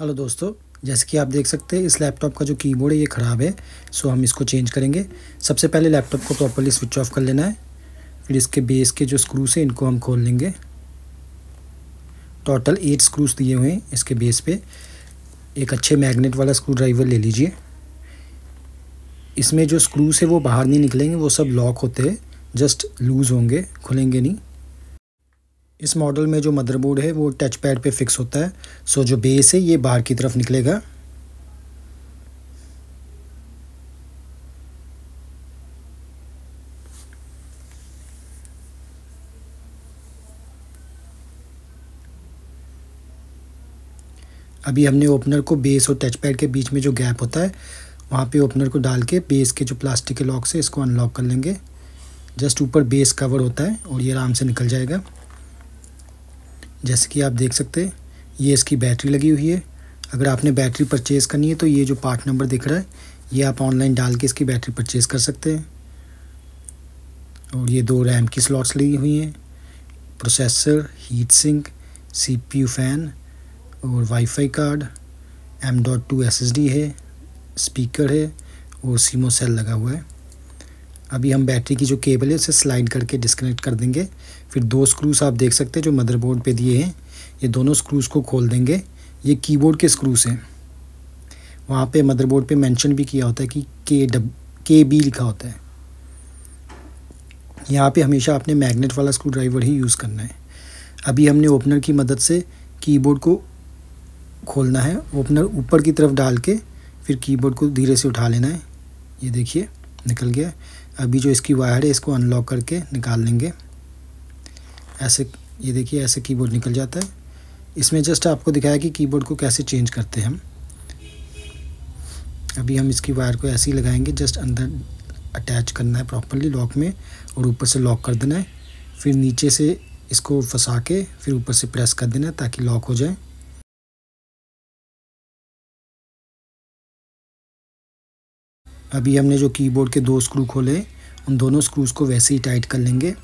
Hello दोस्तों, जैसे कि आप देख सकते हैं, इस लैपटॉप का जो कीबोर्ड है, ये ख़राब है। सो हम इसको चेंज करेंगे। सबसे पहले लैपटॉप को प्रॉपरली स्विच ऑफ़ कर लेना है। फिर इसके बेस के जो स्क्रूस हैं, इनको हम खोल लेंगे। टोटल एट स्क्रूस दिए हुए हैं इसके बेस पे। एक अच्छे मैग्नेट वाला स्क्रू ड्राइवर ले लीजिए। इसमें जो स्क्रूस है, वो बाहर नहीं निकलेंगे, वो सब लॉक होते हैं। जस्ट लूज़ होंगे, खुलेंगे नहीं। इस मॉडल में जो मदरबोर्ड है, वो टच पैड पे फिक्स होता है। सो जो बेस है, ये बाहर की तरफ़ निकलेगा। अभी हमने ओपनर को बेस और टच पैड के बीच में जो गैप होता है, वहाँ पे ओपनर को डाल के बेस के जो प्लास्टिक के लॉक से इसको अनलॉक कर लेंगे। जस्ट ऊपर बेस कवर होता है और ये आराम से निकल जाएगा। जैसे कि आप देख सकते हैं, ये इसकी बैटरी लगी हुई है। अगर आपने बैटरी परचेज़ करनी है तो ये जो पार्ट नंबर दिख रहा है, ये आप ऑनलाइन डाल के इसकी बैटरी परचेज़ कर सकते हैं। और ये दो रैम की स्लॉट्स लगी हुई हैं, processor heat sink CPU fan और WiFi card M dot two S है, स्पीकर है और सीमो सेल लगा हुआ है। अभी हम बैटरी की जो केबल है, उसे स्लाइड करके डिस्कनेक्ट कर देंगे। फिर दो स्क्रूस आप देख सकते हैं जो मदरबोर्ड पे दिए हैं। ये दोनों स्क्रूज़ को खोल देंगे। ये कीबोर्ड के स्क्रूस हैं। वहाँ पे मदरबोर्ड पे मेंशन भी किया होता है कि के डब के बी लिखा होता है। यहाँ पे हमेशा आपने मैग्नेट वाला स्क्रू ड्राइवर ही यूज़ करना है। अभी हमने ओपनर की मदद से कीबोर्ड को खोलना है। ओपनर ऊपर की तरफ़ डाल के फिर कीबोर्ड को धीरे से उठा लेना है। ये देखिए, निकल गया। अभी जो इसकी वायर है, इसको अनलॉक करके निकाल लेंगे। ऐसे, ये देखिए, ऐसे कीबोर्ड निकल जाता है। इसमें जस्ट आपको दिखाया कि कीबोर्ड को कैसे चेंज करते हैं हम। अभी हम इसकी वायर को ऐसे ही लगाएँगे जस्ट अंदर अटैच करना है प्रॉपरली लॉक में और ऊपर से लॉक कर देना है। फिर नीचे से इसको फंसा के फिर ऊपर से प्रेस कर देना है ताकि लॉक हो जाए। अभी हमने जो कीबोर्ड के दो स्क्रू खोले उन दोनों स्क्रूज को वैसे ही टाइट कर लेंगे।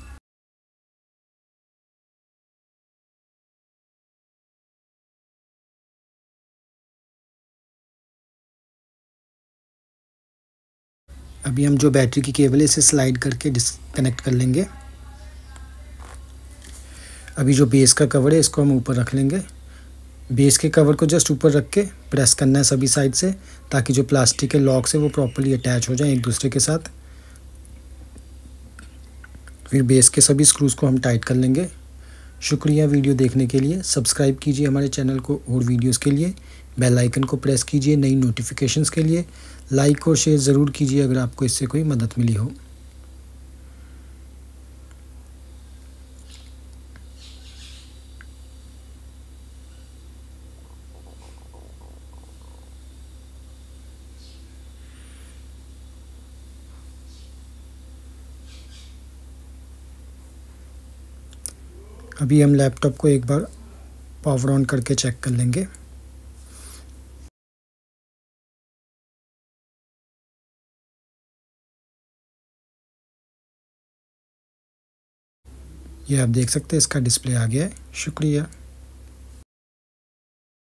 अभी हम जो बैटरी की केबल है, इसे स्लाइड करके डिसकनेक्ट कर लेंगे। अभी जो बेस का कवर है, इसको हम ऊपर रख लेंगे। बेस के कवर को जस्ट ऊपर रख के प्रेस करना है सभी साइड से, ताकि जो प्लास्टिक के लॉक्स है वो प्रॉपरली अटैच हो जाए एक दूसरे के साथ। फिर बेस के सभी स्क्रूज़ को हम टाइट कर लेंगे। शुक्रिया वीडियो देखने के लिए। सब्सक्राइब कीजिए हमारे चैनल को और वीडियोस के लिए। बेल आइकन को प्रेस कीजिए नई नोटिफिकेशंस के लिए। लाइक और शेयर ज़रूर कीजिए अगर आपको इससे कोई मदद मिली हो। अभी हम लैपटॉप को एक बार पावर ऑन करके चेक कर लेंगे। ये आप देख सकते हैं, इसका डिस्प्ले आ गया है। शुक्रिया।